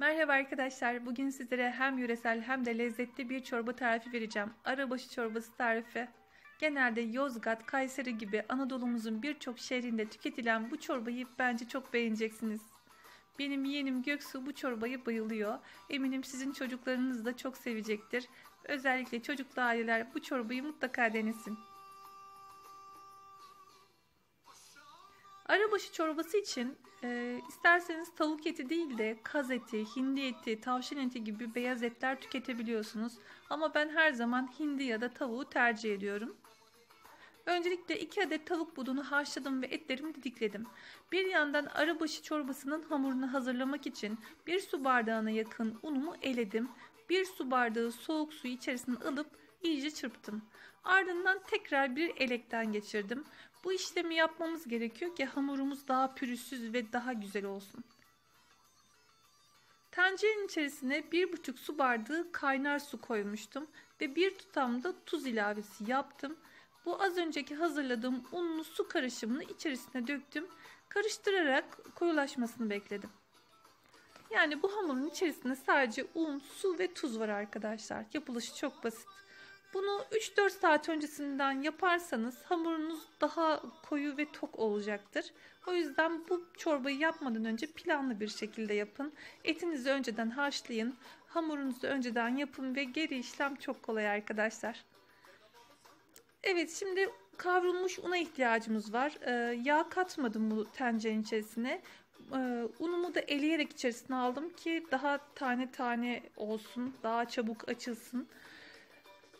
Merhaba arkadaşlar. Bugün sizlere hem yöresel hem de lezzetli bir çorba tarifi vereceğim. Arabaşı çorbası tarifi. Genelde Yozgat, Kayseri gibi Anadolu'muzun birçok şehrinde tüketilen bu çorbayı bence çok beğeneceksiniz. Benim yeğenim Göksu bu çorbayı bayılıyor. Eminim sizin çocuklarınız da çok sevecektir. Özellikle çocuklu aileler bu çorbayı mutlaka denesin. Arabaşı çorbası için e, isterseniz tavuk eti değil de kaz eti, hindi eti, tavşan eti gibi beyaz etler tüketebiliyorsunuz. Ama ben her zaman hindi ya da tavuğu tercih ediyorum. Öncelikle 2 adet tavuk budunu haşladım ve etlerimi didikledim. Bir yandan arabaşı çorbasının hamurunu hazırlamak için bir su bardağına yakın unumu eledim. Bir su bardağı soğuk suyu içerisine alıp iyice çırptım. Ardından tekrar bir elekten geçirdim. Bu işlemi yapmamız gerekiyor ki hamurumuz daha pürüzsüz ve daha güzel olsun. Tencerenin içerisine 1,5 su bardağı kaynar su koymuştum ve bir tutam da tuz ilavesi yaptım. Bu az önceki hazırladığım unlu su karışımını içerisine döktüm. Karıştırarak koyulaşmasını bekledim. Yani bu hamurun içerisinde sadece un, su ve tuz var arkadaşlar. Yapılışı çok basit. Bunu 3-4 saat öncesinden yaparsanız hamurunuz daha koyu ve tok olacaktır. O yüzden bu çorbayı yapmadan önce planlı bir şekilde yapın. Etinizi önceden haşlayın. Hamurunuzu önceden yapın ve geri işlem çok kolay arkadaşlar. Evet şimdi kavrulmuş una ihtiyacımız var. Ee, yağ katmadım bu tencerenin içerisine. Ee, unumu da eleyerek içerisine aldım ki daha tane tane olsun, daha çabuk açılsın.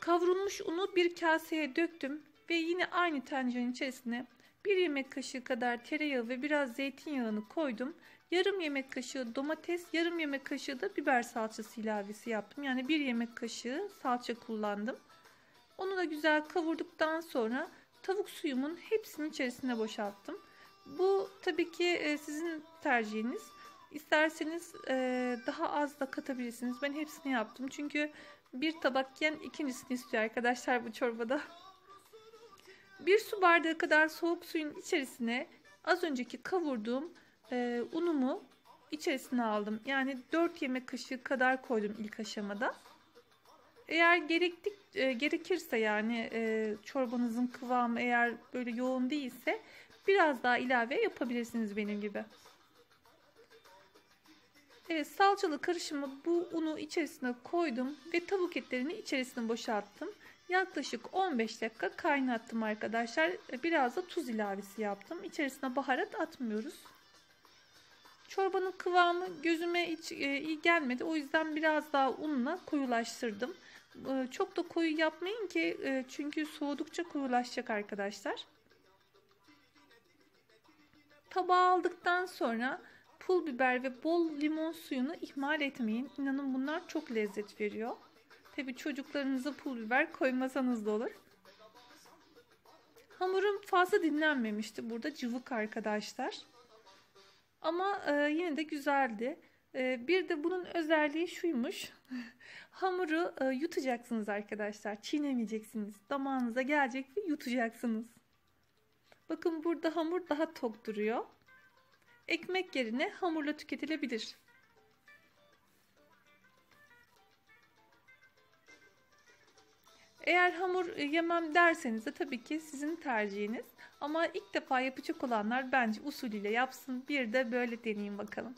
Kavrulmuş unu bir kaseye döktüm ve yine aynı tencerenin içerisine bir yemek kaşığı kadar tereyağı ve biraz zeytinyağını koydum. Yarım yemek kaşığı domates, yarım yemek kaşığı da biber salçası ilavesi yaptım. Yani bir yemek kaşığı salça kullandım. Onu da güzel kavurduktan sonra tavuk suyumun hepsini içerisine boşalttım. Bu tabii ki e, sizin tercihiniz. İsterseniz e, daha az da katabilirsiniz. Ben hepsini yaptım. Çünkü bir tabak yiyen ikincisini istiyor arkadaşlar bu çorbada. Bir su bardağı kadar soğuk suyun içerisine az önceki kavurduğum e, unumu içerisine aldım. Yani 4 yemek kaşığı kadar koydum ilk aşamada. Eğer gerektik, e, gerekirse yani e, çorbanızın kıvamı eğer böyle yoğun değilse biraz daha ilave yapabilirsiniz benim gibi. Evet salçalı karışımı bu unu içerisine koydum ve tavuk etlerini içerisine boşalttım. Yaklaşık 15 dakika kaynattım arkadaşlar. Biraz da tuz ilavesi yaptım. İçerisine baharat atmıyoruz. Çorbanın kıvamı gözüme hiç e, iyi gelmedi. O yüzden biraz daha unla koyulaştırdım. E, çok da koyu yapmayın ki e, çünkü soğudukça koyulaşacak arkadaşlar. Tabağa aldıktan sonra pul biber ve bol limon suyunu ihmal etmeyin. İnanın bunlar çok lezzet veriyor. Tabi çocuklarınıza pul biber koymasanız da olur. Hamurum fazla dinlenmemişti. Burada cıvık arkadaşlar. Ama e, yine de güzeldi. E, bir de bunun özelliği şuymuş. Hamuru e, yutacaksınız arkadaşlar. Çiğnemeyeceksiniz. Damağınıza gelecek ve yutacaksınız. Bakın burada hamur daha tok duruyor. Ekmek yerine hamurla tüketilebilir. Eğer hamur yemem derseniz de tabii ki sizin tercihiniz. Ama ilk defa yapacak olanlar bence usulüyle yapsın. Bir de böyle deneyin bakalım.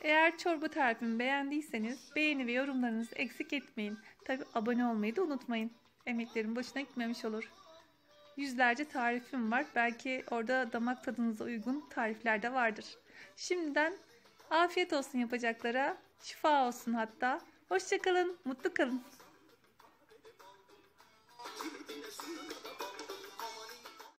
Eğer çorba tarifimi beğendiyseniz beğeni ve yorumlarınızı eksik etmeyin. Tabi abone olmayı da unutmayın. Emeklerim boşuna gitmemiş olur. Yüzlerce tarifim var. Belki orada damak tadınıza uygun tarifler de vardır. Şimdiden afiyet olsun yapacaklara. Şifa olsun hatta. Hoşçakalın, mutlu kalın.